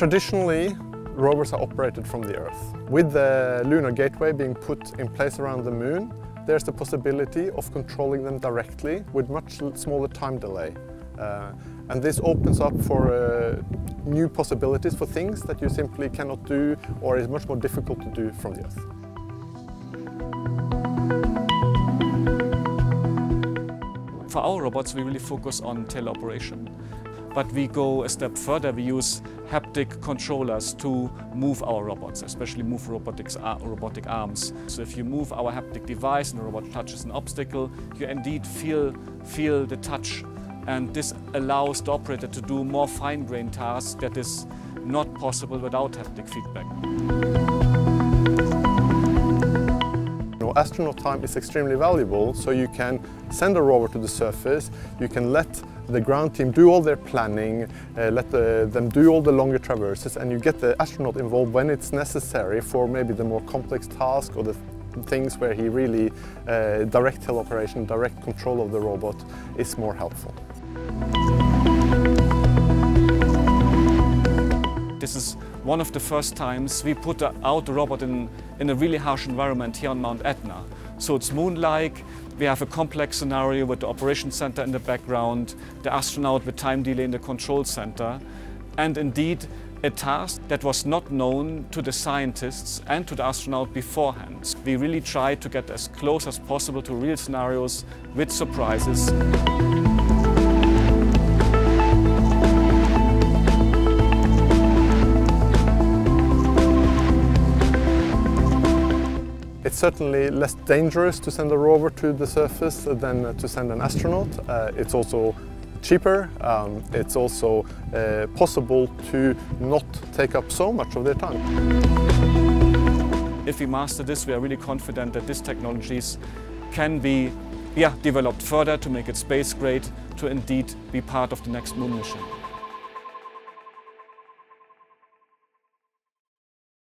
Traditionally, rovers are operated from the Earth. With the Lunar Gateway being put in place around the Moon, there's the possibility of controlling them directly with much smaller time delay. Uh, and this opens up for uh, new possibilities for things that you simply cannot do or is much more difficult to do from the Earth. For our robots, we really focus on teleoperation. But we go a step further. We use haptic controllers to move our robots, especially move robotics, uh, robotic arms. So if you move our haptic device and the robot touches an obstacle, you indeed feel, feel the touch. And this allows the operator to do more fine-grained tasks that is not possible without haptic feedback. Astronaut time is extremely valuable, so you can send a rover to the surface, you can let the ground team do all their planning, uh, let the, them do all the longer traverses, and you get the astronaut involved when it's necessary for maybe the more complex task or the things where he really uh, direct teleoperation, direct control of the robot is more helpful. This is one of the first times we put out the robot in, in a really harsh environment here on Mount Etna. So it's moon-like, we have a complex scenario with the operation center in the background, the astronaut with time delay in the control center, and indeed a task that was not known to the scientists and to the astronaut beforehand. We really tried to get as close as possible to real scenarios with surprises. It's certainly less dangerous to send a rover to the surface than to send an astronaut. Uh, it's also cheaper. Um, it's also uh, possible to not take up so much of their time. If we master this, we are really confident that these technologies can be yeah, developed further to make it space grade to indeed be part of the next moon mission.